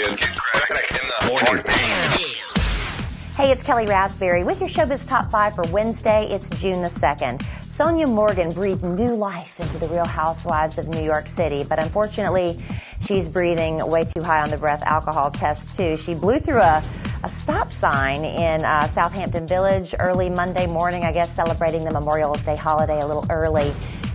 In the morning. Hey, it's Kellie Rasberry with your Showbiz Top 5 for Wednesday. It's June the 2nd. Sonja Morgan breathed new life into the Real Housewives of New York City, but unfortunately, she's breathing way too high on the breath alcohol test, too. She blew through a, a stop sign in uh, Southampton Village early Monday morning, I guess, celebrating the Memorial Day holiday a little early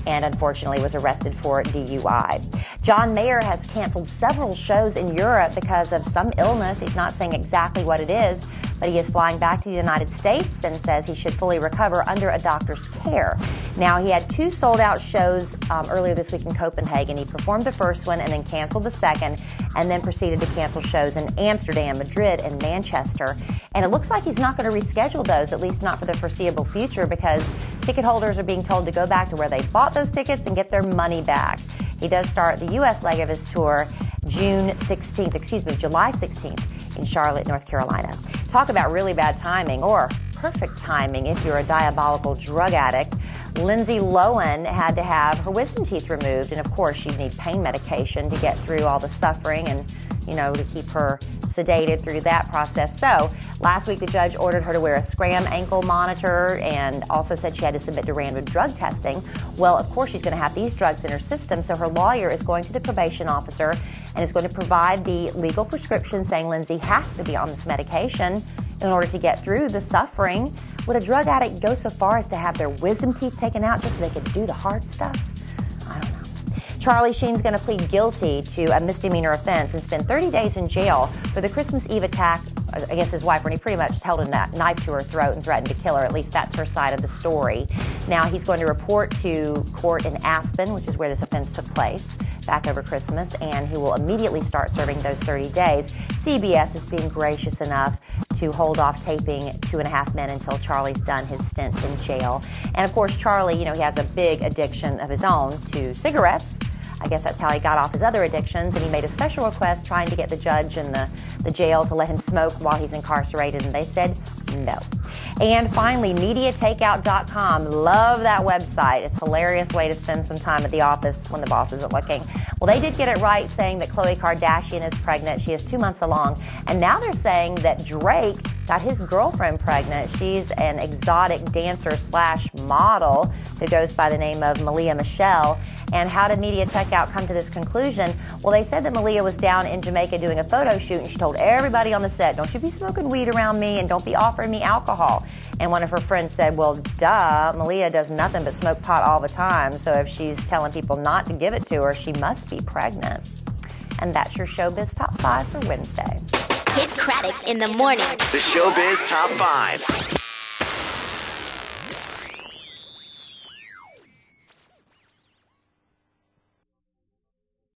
and unfortunately was arrested for DUI. John Mayer has canceled several shows in Europe because of some illness. He's not saying exactly what it is, but he is flying back to the United States and says he should fully recover under a doctor's care. Now, he had two sold out shows um, earlier this week in Copenhagen. He performed the first one and then canceled the second, and then proceeded to cancel shows in Amsterdam, Madrid, and Manchester. And it looks like he's not going to reschedule those, at least not for the foreseeable future, because ticket holders are being told to go back to where they bought those tickets and get their money back. He does start the U.S. leg of his tour June 16th, excuse me, July 16th in Charlotte, North Carolina. Talk about really bad timing or perfect timing if you're a diabolical drug addict. Lindsay Lohan had to have her wisdom teeth removed, and of course, she'd need pain medication to get through all the suffering and, you know, to keep her sedated through that process. So, last week the judge ordered her to wear a scram ankle monitor and also said she had to submit to random drug testing. Well, of course, she's going to have these drugs in her system, so her lawyer is going to the probation officer and is going to provide the legal prescription saying Lindsay has to be on this medication in order to get through the suffering. Would a drug addict go so far as to have their wisdom teeth taken out just so they could do the hard stuff? Charlie Sheen's going to plead guilty to a misdemeanor offense and spend 30 days in jail for the Christmas Eve attack uh, against his wife when he pretty much held a knife to her throat and threatened to kill her. At least that's her side of the story. Now he's going to report to court in Aspen, which is where this offense took place back over Christmas, and he will immediately start serving those 30 days. CBS is being gracious enough to hold off taping Two and a Half Men until Charlie's done his stint in jail. And of course, Charlie, you know, he has a big addiction of his own to cigarettes. I guess that's how he got off his other addictions, and he made a special request trying to get the judge and the, the jail to let him smoke while he's incarcerated, and they said no. And finally, MediaTakeout.com. Love that website. It's a hilarious way to spend some time at the office when the boss isn't looking. Well, they did get it right saying that Khloe Kardashian is pregnant. She is two months along. And now they're saying that Drake got his girlfriend pregnant. She's an exotic dancer slash model who goes by the name of Malia Michelle. And how did MediaTakeout come to this conclusion? Well, they said that Malia was down in Jamaica doing a photo shoot and she told everybody on the set, don't you be smoking weed around me and don't be offering me alcohol. And one of her friends said, well, duh, Malia does nothing but smoke pot all the time. So if she's telling people not to give it to her, she must be pregnant. And that's your Showbiz Top 5 for Wednesday. Kidd Kraddick in the morning. The Showbiz Top 5.